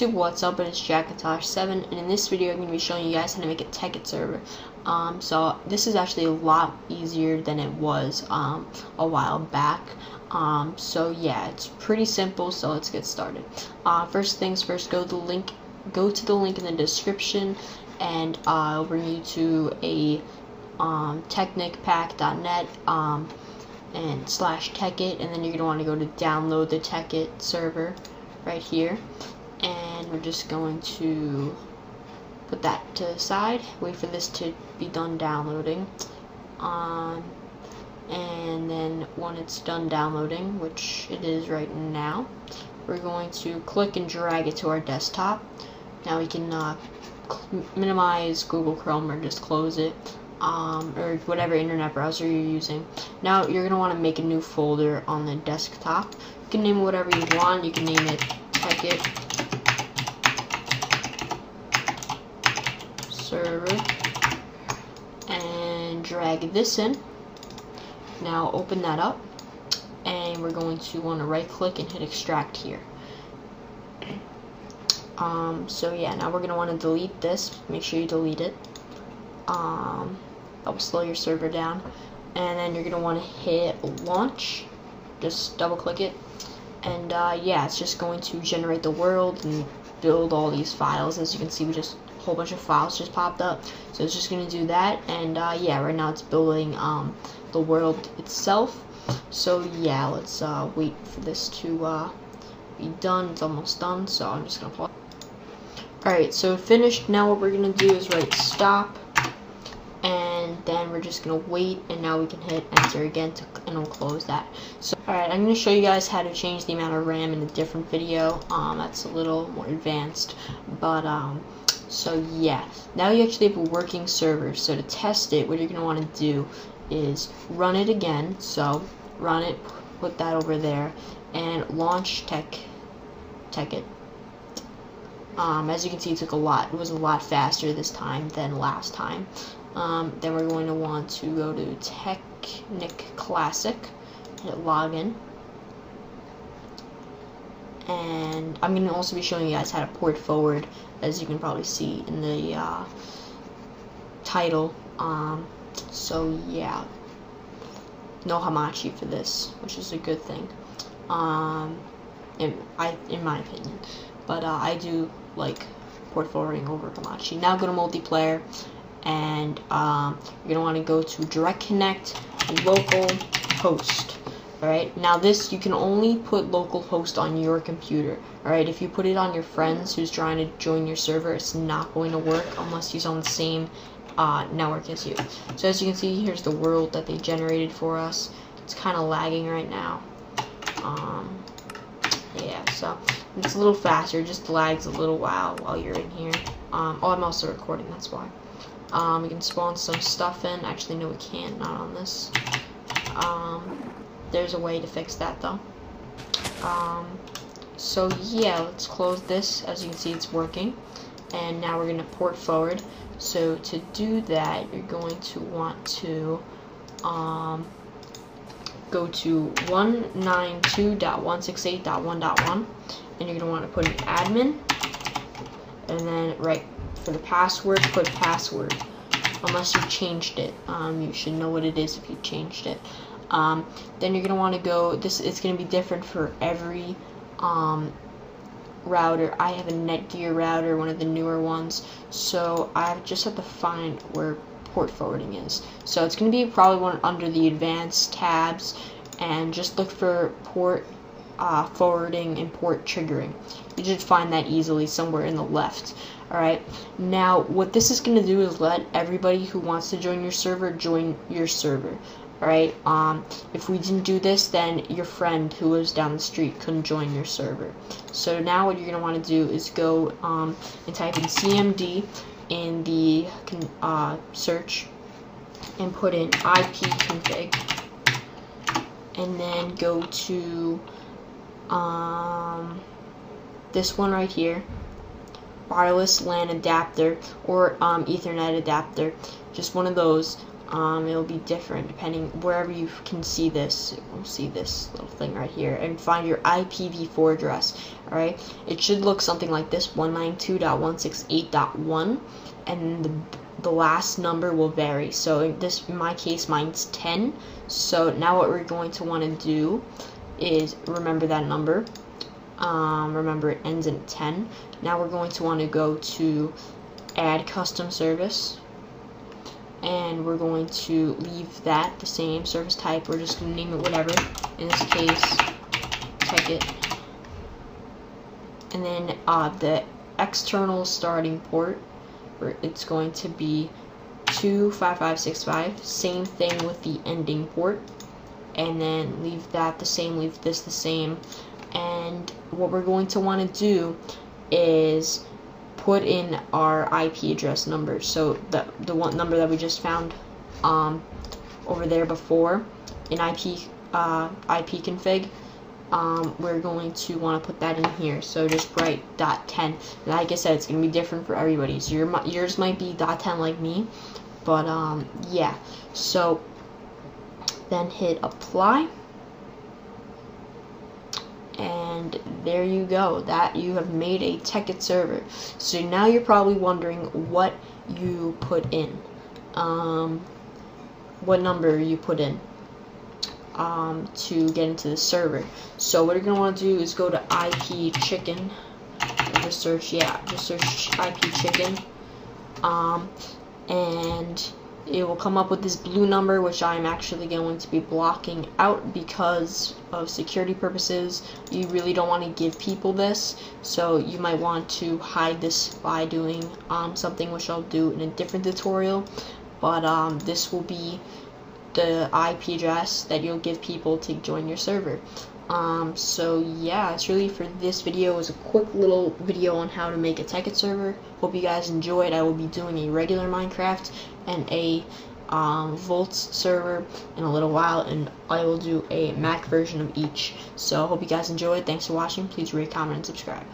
YouTube, what's up? It's Jackintosh7 and in this video I'm going to be showing you guys how to make a Tekkit server. Um, so this is actually a lot easier than it was um, a while back. Um, so yeah, it's pretty simple, so let's get started. Uh, first things first, go to the link, go to the link in the description and uh, I'll bring you to a um, technicpack.net um, and slash Tekkit and then you're going to want to go to download the Tekkit server right here and we're just going to put that to the side wait for this to be done downloading um, and then when it's done downloading which it is right now we're going to click and drag it to our desktop now we can uh, minimize Google Chrome or just close it um, or whatever internet browser you're using. Now you're going to want to make a new folder on the desktop. You can name it whatever you want. You can name it Tekkit server and drag this in. Now open that up and we're going to want to right click and hit extract here. Um, so yeah, now we're going to want to delete this. Make sure you delete it. Um, that will slow your server down. And then you're going to want to hit launch. Just double click it. And uh, yeah, it's just going to generate the world and build all these files. As you can see, we just whole bunch of files just popped up. So it's just going to do that. And uh, yeah, right now it's building um, the world itself. So yeah, let's uh, wait for this to uh, be done. It's almost done, so I'm just going to pause. Alright, so finished. Now what we're going to do is write stop And then we're just gonna wait and now we can hit enter again to, and it'll close that so alright I'm gonna show you guys how to change the amount of RAM in a different video um, that's a little more advanced but um, so yeah now you actually have a working server so to test it what you're gonna want to do is run it again so run it put that over there and launch tech Tekkit um, as you can see, it took a lot. It was a lot faster this time than last time. Um, then we're going to want to go to Technic Classic, hit login. And I'm going to also be showing you guys how to port forward, as you can probably see in the uh, title. Um, so yeah, no Hamachi for this, which is a good thing. Um, in, I, in my opinion. But uh, I do like port forwarding over Hamachi. Now go to multiplayer and um, you're gonna want to go to direct connect local host alright now this you can only put localhost on your computer alright if you put it on your friends who's trying to join your server it's not going to work unless he's on the same uh, network as you so as you can see here's the world that they generated for us it's kind of lagging right now um, yeah so it's a little faster just lags a little while while you're in here um, oh I'm also recording that's why um, we can spawn some stuff in. Actually, no, we can't. Not on this. Um, there's a way to fix that, though. Um, so, yeah, let's close this. As you can see, it's working. And now we're going to port forward. So, to do that, you're going to want to um, go to 192.168.1.1 and you're going to want to put an admin and then right for the password, put password. Unless you changed it. Um, you should know what it is if you changed it. Um, then you're going to want to go, this it's going to be different for every um, router. I have a Netgear router, one of the newer ones. So I just have to find where port forwarding is. So it's going to be probably one under the advanced tabs and just look for port uh, forwarding and port triggering. You should find that easily somewhere in the left. Alright, now what this is going to do is let everybody who wants to join your server join your server. Alright, um, if we didn't do this, then your friend who lives down the street couldn't join your server. So now what you're going to want to do is go um, and type in CMD in the uh, search and put in ipconfig and then go to um, this one right here wireless LAN adapter or um, Ethernet adapter, just one of those. Um, it'll be different depending wherever you can see this you'll see this little thing right here and find your IPv4 address alright? It should look something like this 192.168.1 and the, the last number will vary. So in this in my case mine's 10 so now what we're going to want to do is remember that number. Um, remember it ends in 10 now we're going to want to go to add custom service and we're going to leave that the same service type. We're just going to name it whatever. In this case Tekkit and then uh, the external starting port it's going to be 25565 same thing with the ending port. And then leave that the same leave this the same. And what we're going to want to do is put in our IP address number. So the the one number that we just found um, over there before in IP uh, IP config. Um, we're going to want to put that in here. So just write dot ten. Like I said, it's gonna be different for everybody. So your yours might be dot ten like me, but um, yeah. So then hit apply and there you go. That you have made a Tekkit server. So now you're probably wondering what you put in. Um, what number you put in um, to get into the server. So what you're gonna want to do is go to IP chicken. Just search yeah just search IP chicken. Um, and it will come up with this blue number which I'm actually going to be blocking out because of security purposes. You really don't want to give people this so you might want to hide this by doing um, something which I'll do in a different tutorial. But um, this will be the IP address that you'll give people to join your server um, so yeah, it's really for this video. It was a quick little video on how to make a Tekkit server. Hope you guys enjoyed. I will be doing a regular Minecraft and a um, Voltz server in a little while, and I will do a Mac version of each. So hope you guys enjoyed. Thanks for watching. Please rate, comment, and subscribe.